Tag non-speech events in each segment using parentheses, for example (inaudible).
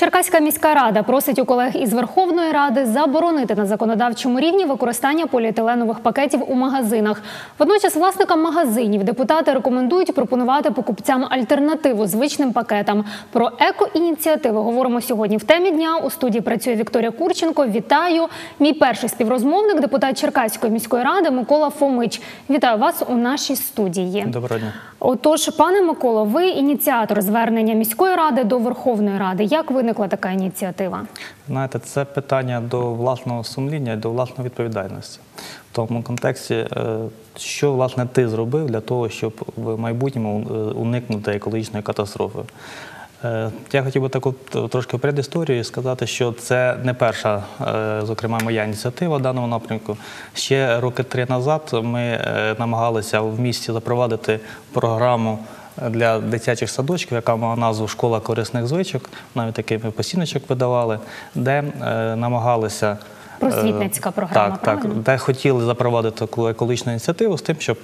Черкаська міська рада просить у колег із Верховної Ради заборонити на законодавчому рівні використання поліетиленових пакетів у магазинах. Водночас власникам магазинів депутати рекомендують пропонувати покупцям альтернативу звичним пакетам. Про екоініціативи говоримо сьогодні в темі дня. У студії працює Вікторія Курченко. Вітаю! Мій перший співрозмовник, депутат Черкаської міської ради Микола Фомич. Вітаю вас у нашій студії. Доброго дня. Отож, пане Миколо, ви ініціатор звернення міської ради до Верховної Ради. Як виникла така ініціатива? Знаєте, це питання до власного сумління і до власної відповідальності. В тому контексті, е, що власне ти зробив для того, щоб в майбутньому е, уникнути екологічної катастрофи. Е, Я хотів би таку трошки передісторію і сказати, що це не перша, зокрема, моя ініціатива в даному напрямку. Ще роки три назад ми намагалися в місті запровадити програму для дитячих садочків, яка мала назву Школа корисних звичок. Навіть такий ми постійничок видавали, де е, намагалися. е, Просвітницька програма, Так, так, де хотіли запровадити таку екологічну ініціативу з тим, щоб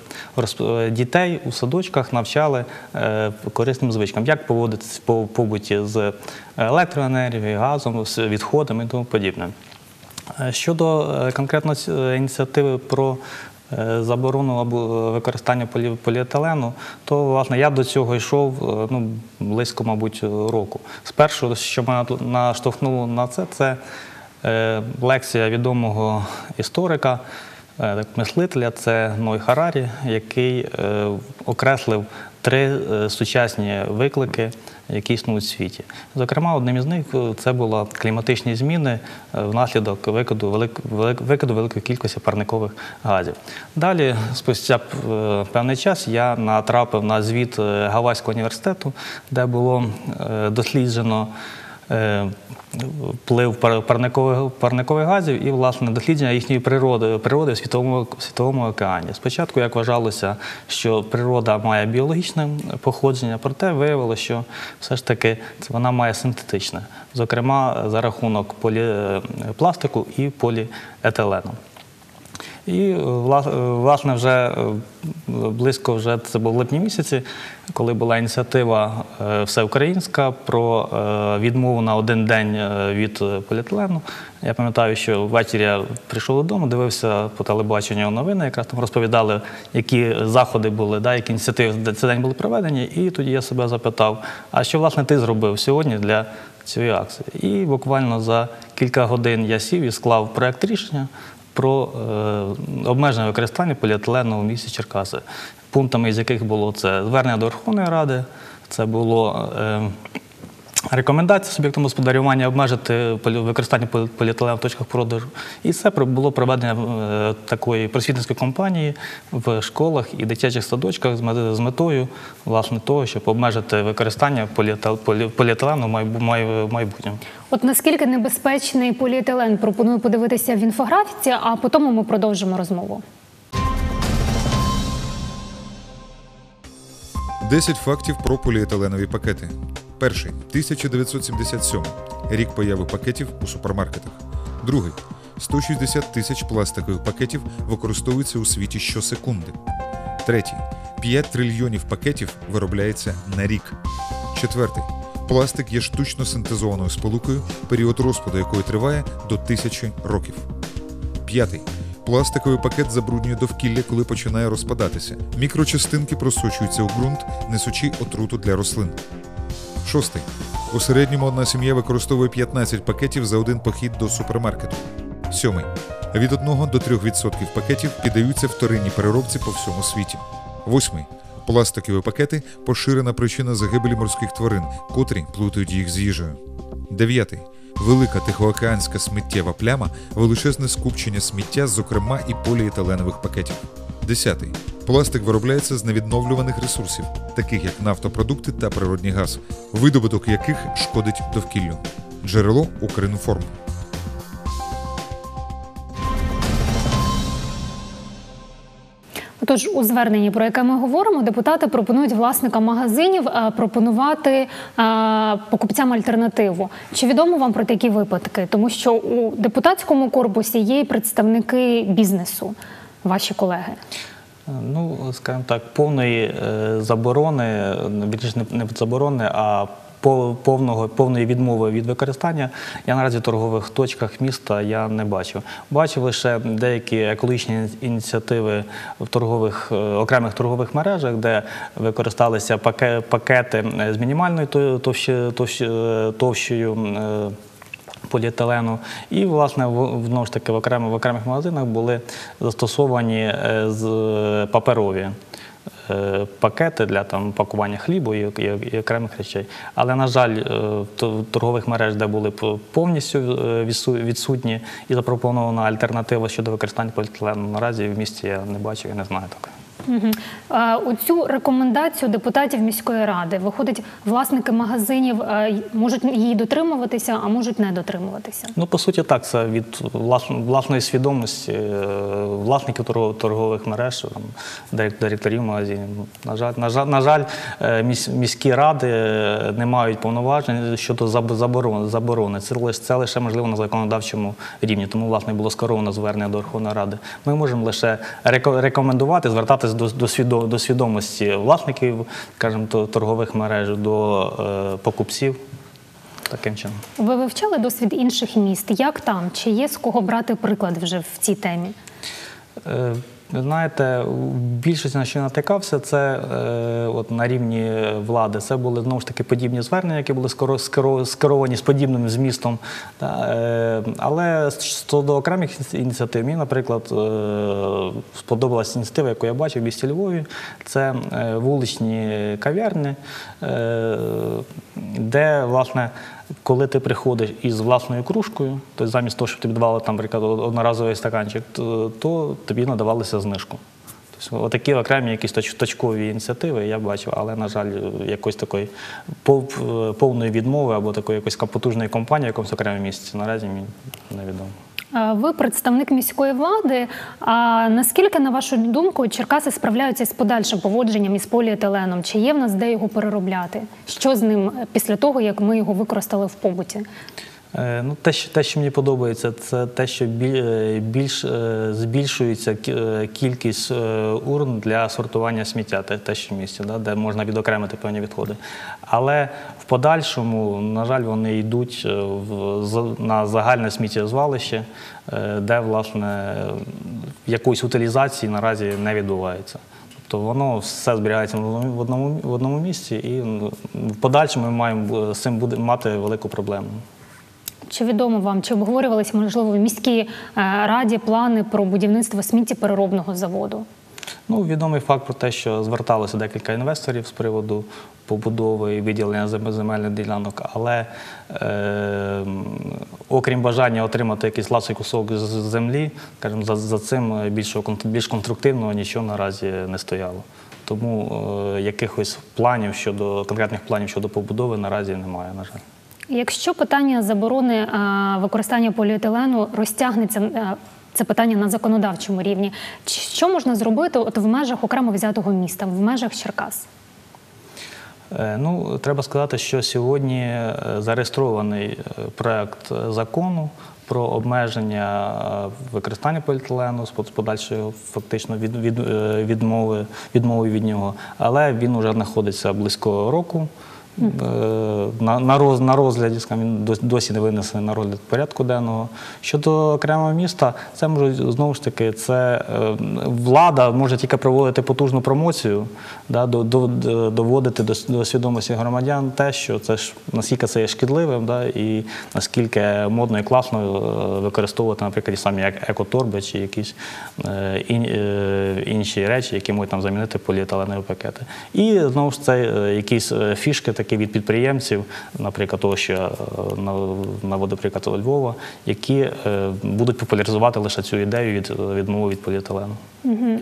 е, дітей у садочках навчали корисним звичкам, як поводитися по побуті з електроенергією, газом, з відходами і тому подібне. Щодо конкретно ініціативи про е, заборону або використання полі- поліетилену, то власне я до цього йшов е, ну, близько, мабуть, року. Спершу, що мене наштовхнуло на це, це е, лекція відомого історика, мислителя, це Ной Харарі, який окреслив три сучасні виклики, які існують у світі. Зокрема, одним із них е, це були кліматичні зміни е, внаслідок викиду, велик, викиду великої кількості парникових газів. Далі, спустя е, певний час, я натрапив на звіт Гавайського університету, де було досліджено. Е, Вплив парникових, парникових газів і власне дослідження їхньої природи, природи в світовому, світовому океані. Спочатку, як вважалося, що природа має біологічне походження, проте виявилося, що все ж таки вона має синтетичне, зокрема за рахунок поліпластику і поліетилену. І е, вла- е, власне вже е, близько вже це було в липні місяці, коли була ініціатива е, всеукраїнська про е, відмову на один день е, від поліетилену. Я пам'ятаю, що ввечері я прийшов додому, дивився по телебаченню новини, якраз там розповідали, які заходи були, да, які ініціативи в цей день були проведені. І тоді я себе запитав: а що власне ти зробив сьогодні для цієї акції? І буквально за кілька годин я сів і склав проект рішення про е, обмежене використання поліетилену в місті Черкаси, пунктами з яких було це звернення до Верховної Ради, це було е, рекомендація суб'єктам господарювання обмежити використання поліетилену в точках продажу. І це було проведення е, такої просвітницької кампанії в школах і дитячих садочках з метою власне того, щоб обмежити використання поліетил- поліетилену в в майбутньому. От наскільки небезпечний поліетилен пропоную подивитися в інфографіці, а потім ми продовжимо розмову. 10 фактів про поліетиленові пакети. Перший 1977 рік появи пакетів у супермаркетах. Другий 160 тисяч пластикових пакетів використовуються у світі щосекунди. Третій 5 трильйонів пакетів виробляється на рік. Четвертий пластик є штучно синтезованою сполукою, період розпаду якої триває до тисячі років. П'ятий. Пластиковий пакет забруднює довкілля, коли починає розпадатися. Мікрочастинки просочуються у ґрунт, несучи отруту для рослин. Шостий. У середньому одна сім'я використовує 15 пакетів за один похід до супермаркету. Сьомий. Від 1 до 3% пакетів піддаються вторинній переробці по всьому світі. Восьмий. Пластикові пакети поширена причина загибелі морських тварин, котрі плутають їх з їжею. Дев'ятий. Велика тихоокеанська сміттєва пляма величезне скупчення сміття, зокрема і поліетиленових пакетів. Десятий. Пластик виробляється з невідновлюваних ресурсів, таких як нафтопродукти та природний газ, видобуток яких шкодить довкіллю. Джерело Укрінформ. Отож, у зверненні, про яке ми говоримо, депутати пропонують власникам магазинів е, пропонувати е, покупцям альтернативу. Чи відомо вам про такі випадки? Тому що у депутатському корпусі є і представники бізнесу, ваші колеги. Ну, скажімо так, повної е, заборони, е, вірніше, не заборони, а по- повного, повної відмови від використання я наразі в торгових точках міста я не бачив. Бачив лише деякі екологічні ініціативи в торгових, е, окремих торгових мережах, де використалися паке- пакети е, з мінімальною то- товщ- товщ- е, товщею. е, поліетилену. І, власне, знову ж таки, в, окремо, в окремих магазинах були застосовані е, з паперові. е, Пакети для там пакування хлібу і, і, і окремих речей. Але, на жаль, е, в торгових мереж, де були повністю відсутні і запропонована альтернатива щодо використання поліетилену, наразі в місті я не бачив і не знаю такої. У цю рекомендацію депутатів міської ради виходить, власники магазинів е, можуть її дотримуватися, а можуть не дотримуватися. Ну, по суті, так, це від влас- власної свідомості е, власників торгових мереж, там, дирек- директорів магазинів. На жаль, на жаль, на жаль е, міські ради не мають повноважень щодо заборони. Це лише, це лише можливо на законодавчому рівні. Тому, власне, було скеровано звернення до Верховної Ради. Ми можемо лише реко- рекомендувати, звертатись до, до, свідо- до свідомості власників, скажімо, то- торгових мереж, до е, покупців. Таким чином. Ви вивчали досвід інших міст? Як там? Чи є з кого брати приклад вже в цій темі? Е, Ви знаєте, в більшості на що натикався, це е, от на рівні влади. Це були знову ж таки подібні звернення, які були скеровані з подібним змістом. Е, але щодо окремих ініціатив, мені, наприклад, е, сподобалася ініціатива, яку я бачив в місті Львові. Це вуличні кав'ярні, де, власне, коли ти приходиш із власною кружкою, то замість того, щоб тобі давали там, наприклад, одноразовий стаканчик, то, то тобі надавалися знижку. Тобто, отакі окремі якісь точкові ініціативи я бачив, але, на жаль, якоїсь такої повної відмови або такої якоїсь потужної компанії в якомусь окремому місці наразі мені невідомо. Е, Ви представник міської влади. А наскільки, на вашу думку, Черкаси справляються з подальшим поводженням із поліетиленом? Чи є в нас де його переробляти? Що з ним після того, як ми його використали в побуті? Е, Ну, те, що, те, що мені подобається, це те, що е, більш збільшується кількість урн для сортування сміття, те, що в місті, да, де можна відокремити певні відходи. Але подальшому, на жаль, вони йдуть е, в, на загальне сміттєзвалище, е, де, власне, якоїсь утилізації наразі не відбувається. Тобто воно все зберігається в одному, в одному, місці, і ну, в подальшому ми маємо з цим буде мати велику проблему. Чи відомо вам, чи обговорювалися, можливо, в міській е, раді плани про будівництво сміттєпереробного заводу? Ну, відомий факт про те, що зверталося декілька інвесторів з приводу побудови і виділення земельних ділянок, але е, окрім бажання отримати якийсь ласий кусок з землі, скажімо, за, за цим більшого більш конструктивного нічого наразі не стояло. Тому е, якихось планів щодо конкретних планів щодо побудови наразі немає, на жаль. Якщо питання заборони е, використання поліетилену розтягнеться. Це питання на законодавчому рівні. Що можна зробити от в межах окремо взятого міста, в межах Черкас? Е, Ну, треба сказати, що сьогодні е, зареєстрований е, проект закону про обмеження використання поліетилену з подальшою фактично від, від, відмови, відмови від нього, але він вже знаходиться близько року. Е, На, роз, на розгляді, він досі не винесений на розгляд порядку денного. Щодо окремого міста, це може знову ж таки, це е, влада може тільки проводити потужну промоцію, да, до, до, до- доводити до, до свідомості громадян те, що це ж наскільки це є шкідливим, да, і наскільки модно і класно е, використовувати, наприклад, самі як екоторби чи якісь е, е, інші речі, які можуть там замінити поліетиленові пакети. І знову ж це е, якісь е, фішки такі від підприємців, наприклад, того, що наводив приклад Львова, які е, будуть популяризувати лише цю ідею від відмови від поліетилену.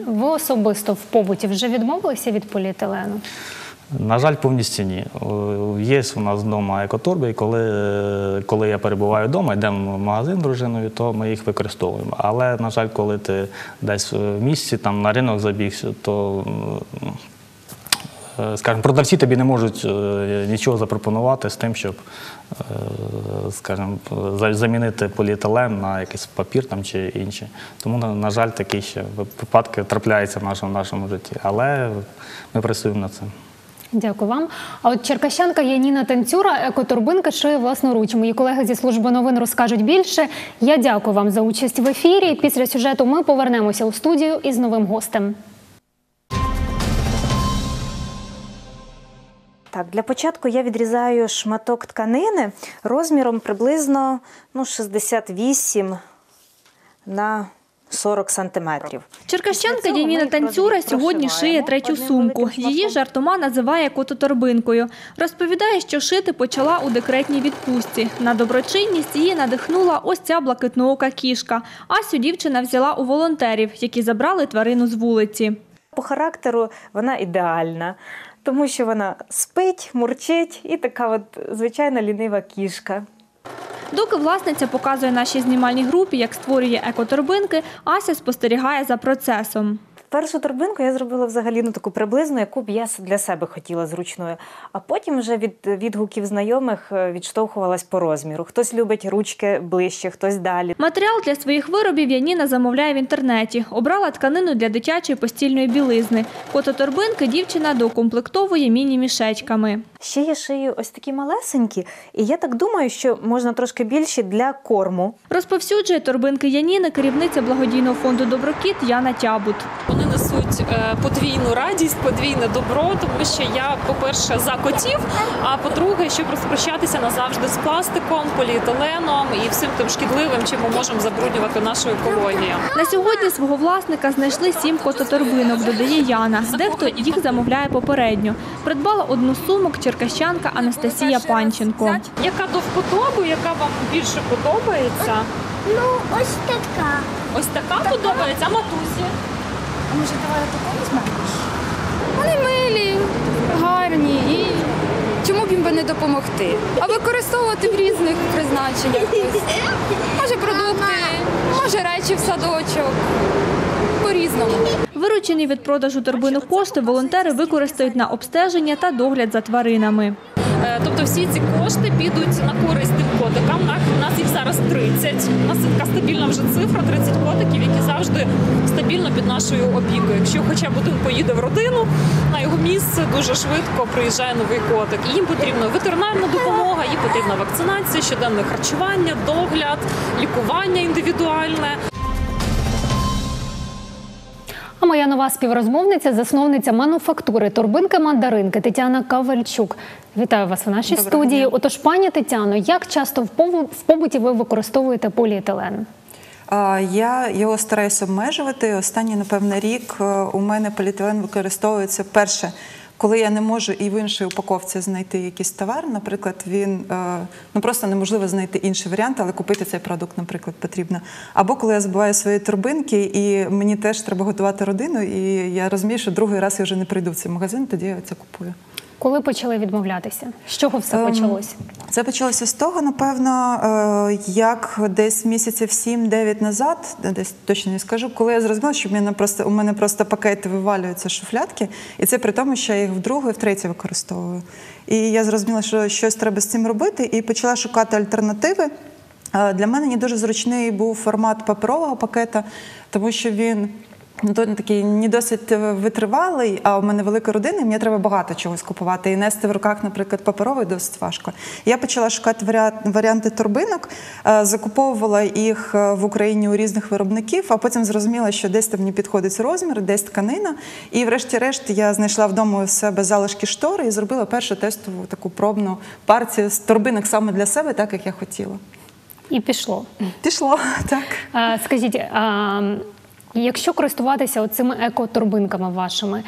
Ви особисто в побуті вже відмовилися від поліетилену? На жаль, повністю ні. Є у нас вдома екоторби, і коли, коли я перебуваю вдома, йдемо в магазин з дружиною, то ми їх використовуємо. Але, на жаль, коли ти десь в місті, там на ринок забігся, то скажімо, продавці тобі не можуть е, нічого запропонувати з тим, щоб е, скажімо, замінити поліетилен на якийсь папір там чи інші. Тому, на, жаль, такі ще випадки трапляються в нашому, в нашому житті. Але ми працюємо над цим. Дякую вам. А от черкащанка Яніна Танцюра екоторбинка шиє власноруч. Мої колеги зі служби новин розкажуть більше. Я дякую вам за участь в ефірі. Після сюжету ми повернемося у студію із новим гостем. Так, для початку я відрізаю шматок тканини розміром приблизно ну, 68 на 40 сантиметрів. Черкащанка Яніна Танцюра сьогодні шиє третю сумку. Її жартома називає кототорбинкою. Розповідає, що шити почала у декретній відпустці. На доброчинність її надихнула ось ця блакитноока кішка. Асю дівчина взяла у волонтерів, які забрали тварину з вулиці. По характеру вона ідеальна, тому що вона спить, мурчить і така от звичайна лінива кішка. Доки власниця показує нашій знімальній групі, як створює екоторбинки, Ася спостерігає за процесом. Першу торбинку я зробила взагалі ну, таку приблизну, яку б я для себе хотіла зручною. А потім вже від відгуків знайомих е, відштовхувалась по розміру. Хтось любить ручки ближче, хтось далі. Матеріал для своїх виробів Яніна замовляє в інтернеті. Обрала тканину для дитячої постільної білизни. Кототорбинки дівчина доукомплектовує міні-мішечками. Ще я шию ось такі малесенькі, і я так думаю, що можна трошки більші для корму. Розповсюджує торбинки Яніни керівниця благодійного фонду Доброкіт Яна Тябут. Вони несуть е, подвійну радість, подвійне добро, тому що я, по-перше, за котів, а по-друге, щоб розпрощатися назавжди з пластиком, поліетиленом і всім тим шкідливим, чим ми можемо забруднювати нашу екологію. На сьогодні свого власника знайшли сім кототорбинок, додає Яна. Дехто їх замовляє попередньо. Придбала одну сумок черкащанка Анастасія Панченко. Яка до вподоби, яка вам більше подобається? Ну, ось така. Ось така подобається, а матусі. А може давай таку візьмемо? Вони милі, гарні і чому б їм би не допомогти? А використовувати в різних призначеннях. Ось. Може продукти, може речі в садочок. По-різному. Виручені від продажу торбинок кошти волонтери використають на обстеження та догляд за тваринами. Е, Тобто всі ці кошти підуть на користь тим котикам. У нас- їх зараз 30. У нас така стабільна вже цифра 30 котиків, які завжди стабільно під нашою опікою. Якщо хоча б один поїде в родину, на його місце дуже швидко приїжджає новий котик. І їм потрібна ветеринарна допомога, їм потрібна вакцинація, щоденне харчування, догляд, лікування індивідуальне. А моя нова співрозмовниця, засновниця мануфактури торбинки мандаринки Тетяна Кавальчук. Вітаю вас в нашій студії. Отож, пані Тетяно, як часто в побуті ви використовуєте поліетилен? Я його стараюся обмежувати. Останній, напевно, рік е, у мене поліетилен використовується перше, коли я не можу і в іншій упаковці знайти якийсь товар. Наприклад, він е, ну просто неможливо знайти інший варіант, але купити цей продукт, наприклад, потрібно. Або коли я збуваю свої турбинки, і мені теж треба готувати родину, і я розумію, що другий раз я вже не прийду в цей магазин, тоді я це купую. Коли почали відмовлятися? З чого все Ем, почалося? Це почалося з того, напевно, е, як десь місяців 7-9 назад, десь точно не скажу, коли я зрозуміла, що в мене просто у мене просто пакети вивалюються шуфлядки, і це при тому, що я їх вдруге, втретє використовую. І я зрозуміла, що щось треба з цим робити, і почала шукати альтернативи. Е, Для мене не дуже зручний був формат паперового пакета, тому що він такий не досить витривалий, а у мене велика родина, і мені треба багато чогось купувати. І нести в руках, наприклад, паперовий досить важко. Я почала шукати варіанти торбинок, е, закуповувала їх е, в Україні у різних виробників, а потім зрозуміла, що десь там мені підходить розмір, десь тканина. І врешті-решт я знайшла вдома у себе залишки штори і зробила першу тестову таку пробну партію з торбинок саме для себе, так як я хотіла. І пішло. Пішло (laughs) так. А, скажіть, а, якщо користуватися цими екоторбинками вашими,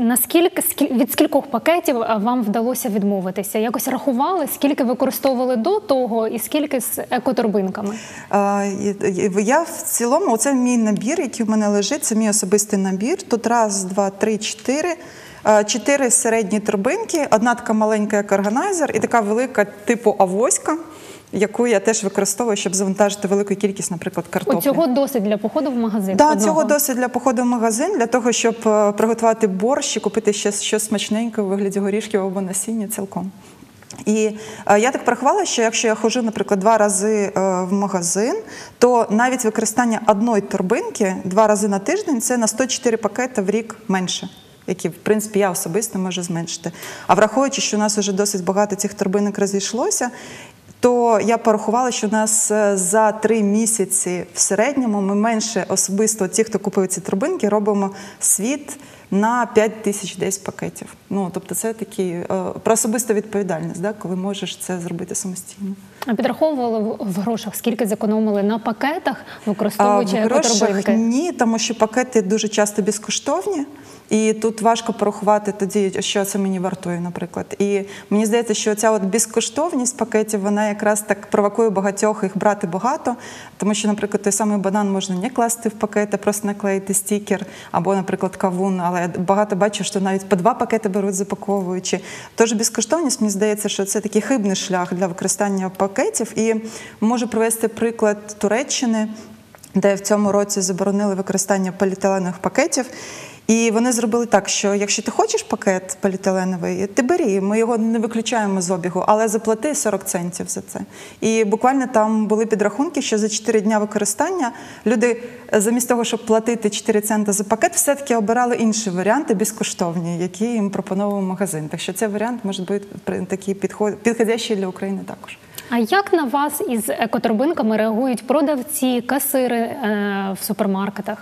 наскільки скі- від скількох пакетів вам вдалося відмовитися? Якось рахували, скільки використовували до того, і скільки з і- і Я в цілому, оце мій набір, який в мене лежить, це мій особистий набір. Тут раз, два, три, чотири. Чотири середні турбинки, одна така маленька як органайзер і така велика, типу авоська, яку я теж використовую, щоб завантажити велику кількість, наприклад, картоплі. От цього досить для походу в магазин. Да, цього досить для походу в магазин, для того, щоб е, приготувати борщ і купити ще щось смачненьке у вигляді горішків або насіння цілком. І е, я так порахувала, що якщо я ходжу, наприклад, два рази е, в магазин, то навіть використання одної торбинки два рази на тиждень це на 104 пакети в рік менше. які в принципі я особисто можу зменшити. А враховуючи, що у нас вже досить багато цих торбинок розійшлося. То я порахувала, що у нас е, за три місяці в середньому ми менше особисто ті, хто купив ці торбинки, робимо світ на 5 тисяч десь пакетів. Ну тобто, це такий е, про особисту відповідальність, да, коли можеш це зробити самостійно. А підраховували в- грошах, скільки зекономили на пакетах, А використовуючи в грошах ні, тому що пакети дуже часто безкоштовні. І тут важко порахувати тоді, що це мені вартує, наприклад. І мені здається, що ця от безкоштовність пакетів, вона якраз так провокує багатьох їх брати багато, тому що, наприклад, той самий банан можна не класти в пакет, а просто наклеїти стікер, або, наприклад, кавун. Але я багато бачу, що навіть по два пакети беруть запаковуючи. Тож безкоштовність, мені здається, що це такий хибний шлях для використання пакетів. І можу привести приклад Туреччини де в цьому році заборонили використання поліетиленових пакетів. І вони зробили так, що якщо ти хочеш пакет поліетиленовий, ти бери, ми його не виключаємо з обігу, але заплати 40 центів за це. І буквально там були підрахунки, що за 4 дня використання люди е, замість того, щоб платити 4 цента за пакет, все-таки обирали інші варіанти безкоштовні, які їм пропонував магазин. Так що цей варіант може бути такий підходящий для України також. А як на вас із екоторбинками реагують продавці, касири е, в супермаркетах?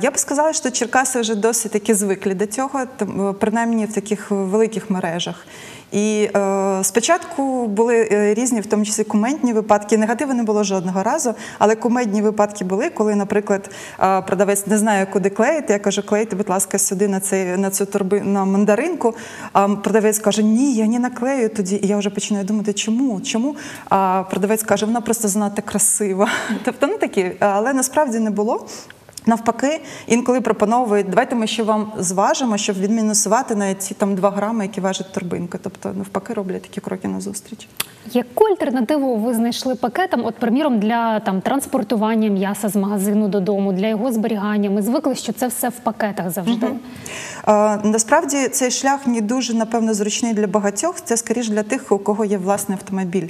Я б сказала, що Черкаси вже досить таки звикли до цього, е, принаймні в таких великих мережах. І е, спочатку були е, різні, в тому числі кумедні випадки. Негативу не було жодного разу, але кумедні випадки були, коли, наприклад, е, продавець не знає, куди клеїти. Я кажу, клейте, будь ласка, сюди на цей на цю торби на мандаринку. А продавець каже: Ні, я не наклею тоді. І я вже починаю думати, чому? Чому? А продавець каже, вона просто занадто красива. (laughs) Тобто, ну такі, але насправді не було. Навпаки, інколи пропонують, давайте ми ще вам зважимо, щоб відмінусувати на ці там 2 грами, які важить торбинка. Тобто, навпаки, роблять такі кроки назустріч. Яку альтернативу ви знайшли пакетам? От, приміром, для там транспортування м'яса з магазину додому, для його зберігання? Ми звикли, що це все в пакетах завжди. Е, Насправді цей шлях не дуже напевно зручний для багатьох. Це скоріш для тих, у кого є власний автомобіль,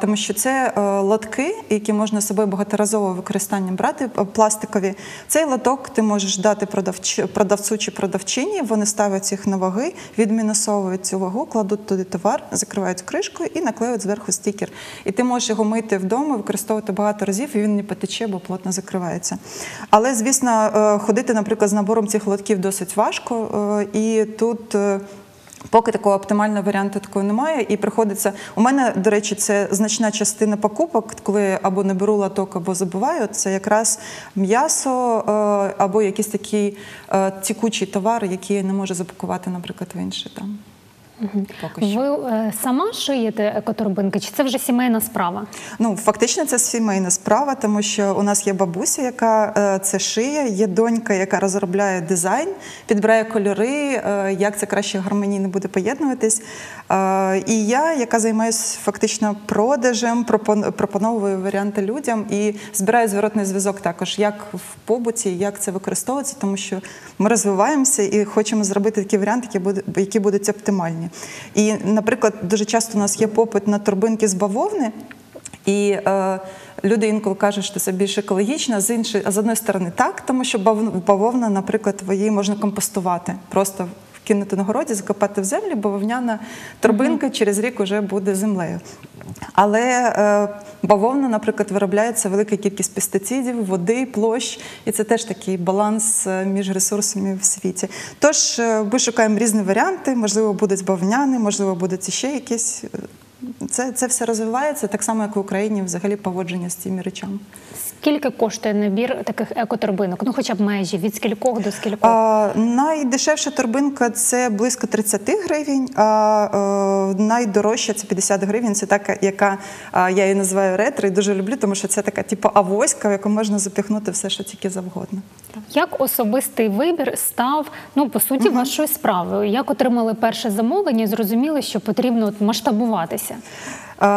тому що це е, лотки, які можна з собою багаторазово використанням брати, е, пластикові. Цей лоток ти можеш дати продавч- продавцю чи продавчині. Вони ставлять їх на ваги, відмінусовують цю вагу, кладуть туди товар, закривають кришкою і наклеюють зверху стікер. І ти можеш його мити вдома, використовувати багато разів, і він не потече, бо плотно закривається. Але, звісно, е, ходити, наприклад, з набором цих лотків досить важко. І тут. Е, Поки такого оптимального варіанту такого немає, і приходиться. У мене, до речі, це значна частина покупок, коли я або не беру латок, або забуваю. Це якраз м'ясо е, або якісь такі тікучі товари, які я не можу запакувати, наприклад, в інший там. Поки що. Ви е, сама шиєте екоторбинки, чи це вже сімейна справа? Ну, фактично, це сімейна справа, тому що у нас є бабуся, яка е, це шиє, є донька, яка розробляє дизайн, підбирає кольори, е, як це краще гармонійно буде поєднуватись. Е, і я, яка займаюся фактично продажем, пропон- пропоновую варіанти людям і збираю зворотний зв'язок також, як в побуті, як це використовується, тому що ми розвиваємося і хочемо зробити такі варіанти, які будуть, які будуть оптимальні. І, наприклад, дуже часто у нас є попит на торбинки з бавовни. І е, люди інколи кажуть, що це більш екологічно, з іншої, а з одної сторони так, тому що бавовна, наприклад, її можна компостувати, просто вкинути на городі, закопати в землю, бавовняна торбинка через рік вже буде землею. Але е, бавовна, наприклад, виробляється велика кількість пестицидів, води, площ, і це теж такий баланс е, між ресурсами в світі. Тож е, ми шукаємо різні варіанти, можливо, будуть бавовняни, можливо, будуть ще якісь. Це, це все розвивається так само, як в Україні, взагалі поводження з цими речами. Скільки коштує набір таких екоторбинок? Ну, хоча б межі, від скількох до скількох? А, найдешевша торбинка це близько 30 гривень, а е, найдорожча це 50 гривень. Це така, яка а, я її називаю ретро і дуже люблю, тому що це така типу авоська, в яку можна запихнути все, що тільки завгодно. Як особистий вибір став ну по суті вашою справою? Як отримали перше замовлення? і Зрозуміли, що потрібно от масштабуватися?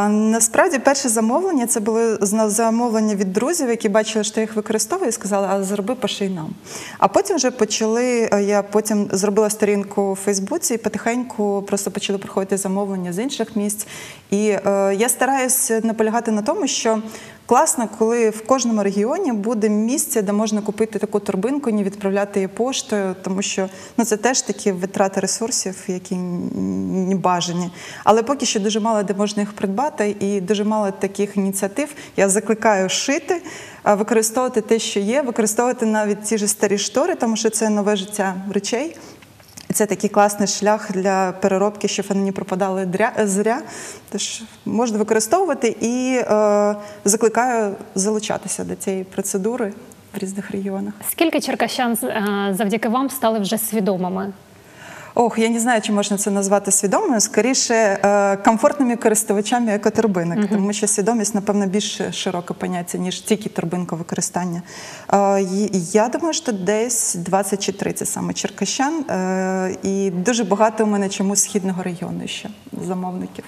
Насправді, перше замовлення це були замовлення від друзів, які бачили, що я їх використовую, і сказали, а зроби поший нам. А потім вже почали. е, Я потім зробила сторінку у Фейсбуці і потихеньку просто почали приходити замовлення з інших місць. І е, я стараюся наполягати на тому, що Класно, коли в кожному регіоні буде місце, де можна купити таку торбинку, не відправляти її поштою, тому що ну це теж такі витрати ресурсів, які не бажані. Але поки що дуже мало де можна їх придбати, і дуже мало таких ініціатив. Я закликаю шити, використовувати те, що є, використовувати навіть ті ж старі штори, тому що це нове життя речей. Це такий класний шлях для переробки, щоб вони не пропадали дря- зря. Тож можна використовувати і е, закликаю залучатися до цієї процедури в різних регіонах. Скільки черкащан е, завдяки вам стали вже свідомими? Ох, я не знаю, чи можна це назвати свідомою, скоріше е, комфортними користувачами екоторбинок, тому що свідомість, напевно, більш широке поняття, ніж тільки торбинка використання. Е, Я думаю, що десь 20 чи 30 саме черкащан, е, і дуже багато у мене чомусь східного регіону ще замовників.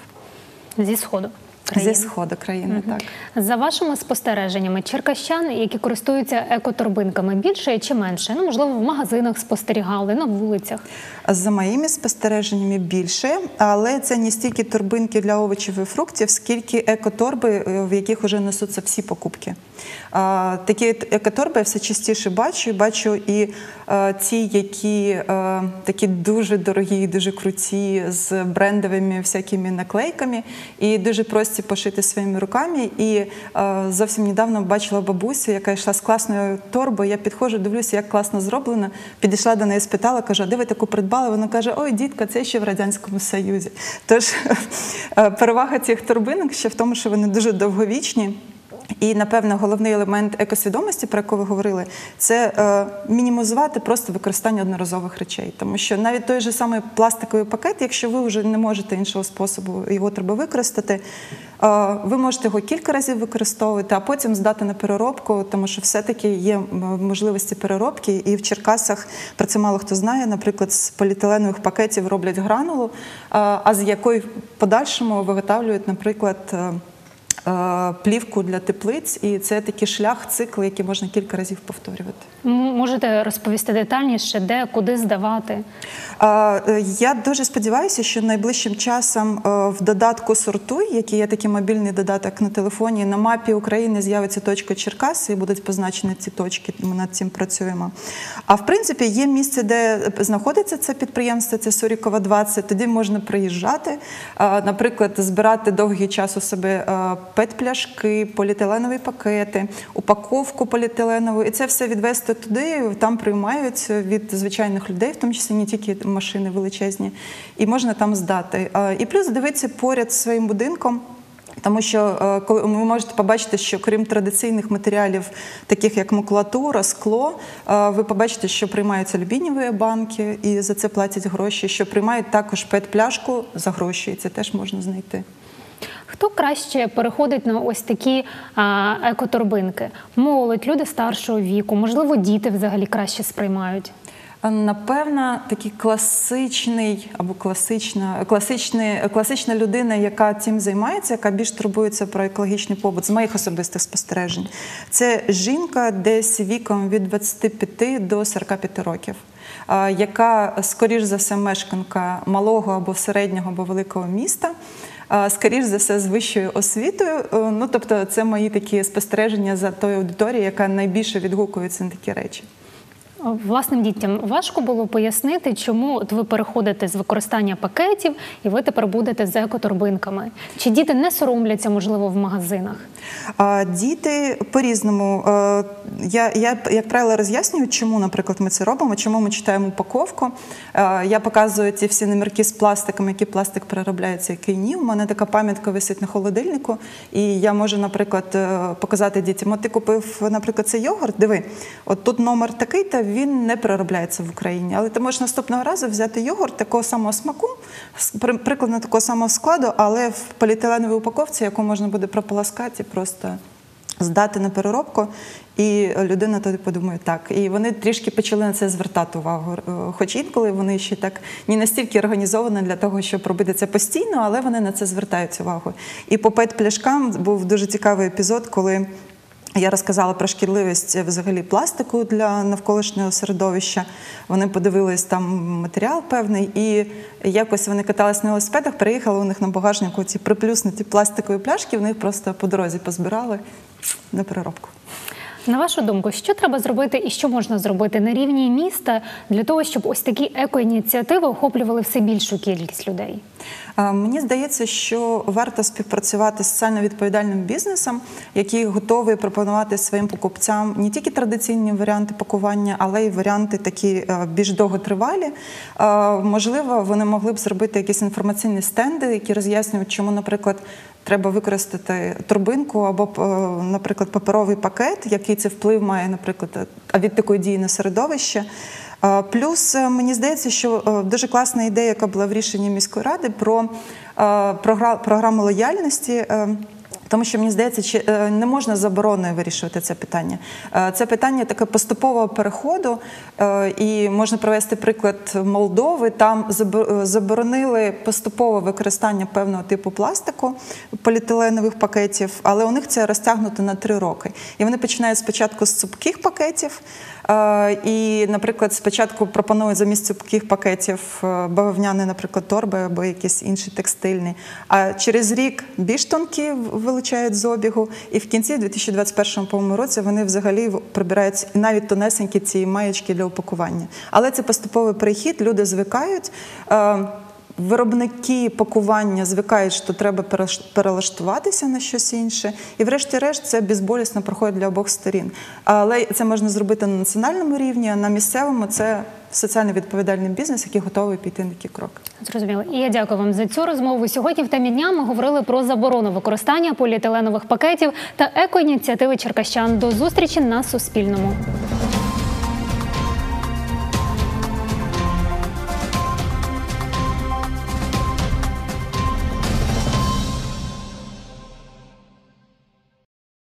Зі сходу. Країни. Зі сходу країни, так. За вашими спостереженнями, черкащан, які користуються екоторбинками, більше чи менше? Ну, можливо, в магазинах спостерігали, на вулицях. За моїми спостереженнями більше, але це не стільки торбинки для овочів і фруктів, скільки екоторби, е, в яких вже несуться всі покупки. Такі екоторби я все частіше бачу. Бачу і е, ті, які е, такі дуже дорогі, дуже круті, з брендовими всякими наклейками, і дуже прості пошити своїми руками. І е, зовсім недавно бачила бабусю, яка йшла з класною торбою. Я підходжу, дивлюся, як класно зроблено. Підійшла до неї, спитала, кажу, де ви таку придбали? Вона каже: Ой, дітка, це ще в радянському союзі. Тож (laughs) е, перевага цих торбинок ще в тому, що вони дуже довговічні. І, напевно, головний елемент екосвідомості, про яку ви говорили, це е, мінімізувати просто використання одноразових речей. Тому що навіть той же самий пластиковий пакет, якщо ви вже не можете іншого способу його треба використати, е, ви можете його кілька разів використовувати, а потім здати на переробку, тому що все-таки є можливості переробки. І в Черкасах про це мало хто знає. Наприклад, з поліетиленових пакетів роблять гранулу, е, а з якої в подальшому виготовлюють, наприклад. Е, плівку для теплиць, і це такий шлях, цикл, який можна кілька разів повторювати. Можете розповісти детальніше, де, куди здавати? Е, Я дуже сподіваюся, що найближчим часом е, в додатку Сортуй, який є такий мобільний додаток на телефоні, на мапі України з'явиться точка Черкаси і будуть позначені ці точки. Ми над цим працюємо. А в принципі, є місце, де знаходиться це підприємство, це Сурікова 20. Тоді можна приїжджати, наприклад, збирати довгий час у себе пет-пляшки, поліетиленові пакети, упаковку поліетиленову, і це все відвести туди. Там приймають від звичайних людей, в тому числі не тільки машини величезні, і можна там здати. І плюс дивитися поряд з своїм будинком. Тому що е, ви можете побачити, що крім традиційних матеріалів, таких як макулатура, скло, е, ви побачите, що приймаються алюмінієві банки і за це платять гроші, що приймають також пет-пляшку за гроші, і це теж можна знайти. Хто краще переходить на ось такі а, екоторбинки? Молодь, люди старшого віку, можливо, діти взагалі краще сприймають. Напевно, такий класичний або класична, класичний, класична людина, яка цим займається, яка більш турбується про екологічний побут, з моїх особистих спостережень. Це жінка десь віком від 25 до 45 років. Яка, скоріш за все, мешканка малого або середнього або великого міста, скоріш за все, з вищою освітою. Е, Ну, тобто, це мої такі спостереження за тою аудиторією, яка найбільше відгукується на такі речі. Власним дітям важко було пояснити, чому от ви переходите з використання пакетів і ви тепер будете з екоторбинками. Чи діти не соромляться, можливо, в магазинах? Діти по-різному. Е, Я, я як правило роз'яснюю, чому, наприклад, ми це робимо, чому ми читаємо упаковку. Е, Я показую ці всі номерки з пластиком, який пластик переробляється, який ні. У мене така пам'ятка висить на холодильнику, і я можу, наприклад, е, показати дітям: от ти купив, наприклад, цей йогурт. Диви, от тут номер такий, та він не переробляється в Україні. Але ти можеш наступного разу взяти йогурт такого самого смаку, прикладно такого самого складу, але в поліетиленовій упаковці, яку можна буде прополоскати, просто здати на переробку. І людина тоді подумає так. І вони трішки почали на це звертати увагу. Е, Хоч інколи вони ще так не настільки організовані для того, щоб робити це постійно, але вони на це звертають увагу. І по пет-пляшкам був дуже цікавий епізод, коли. Я розказала про шкідливість взагалі пластику для навколишнього середовища. Вони подивились там матеріал певний, і якось вони катались на велосипедах, приїхали у них на багажнику ці приплюснуті пластикові пляшки, вони їх просто по дорозі позбирали на переробку. На вашу думку, що треба зробити і що можна зробити на рівні міста для того, щоб ось такі екоініціативи охоплювали все більшу кількість людей? Е, Мені здається, що варто співпрацювати з соціально відповідальним бізнесом, який готовий пропонувати своїм покупцям не тільки традиційні варіанти пакування, але й варіанти такі е, більш довготривалі. Е, Можливо, вони могли б зробити якісь інформаційні стенди, які роз'яснюють, чому, наприклад, треба використати турбинку або, наприклад, паперовий пакет, який це вплив має, наприклад, від такої дії на середовище. Плюс е, мені здається, що е, дуже класна ідея, яка була в рішенні міської ради про е, програму лояльності. Тому що мені здається, чи не можна забороною вирішувати це питання. Це питання таке поступового переходу, і можна привести приклад Молдови. Там заборонили поступове використання певного типу пластику поліетиленових пакетів, але у них це розтягнуто на три роки. І вони починають спочатку з цупких пакетів. Е, І, наприклад, спочатку пропонують замість цупких пакетів е, бавовняні, наприклад, торби або якісь інші текстильні. А через рік більш тонкі вилучають з обігу, і в кінці, в 2021 році, вони взагалі прибирають навіть тонесенькі ці маєчки для упакування. Але це поступовий перехід, люди звикають. Виробники пакування звикають, що треба перелаштуватися на щось інше, і врешті-решт це безболісно проходить для обох сторін. Але це можна зробити на національному рівні, а на місцевому це соціально відповідальний бізнес, який готовий піти на такий крок. Зрозуміло. І я дякую вам за цю розмову. Сьогодні в темі дня ми говорили про заборону використання поліетиленових пакетів та екоініціативи черкащан. До зустрічі на Суспільному.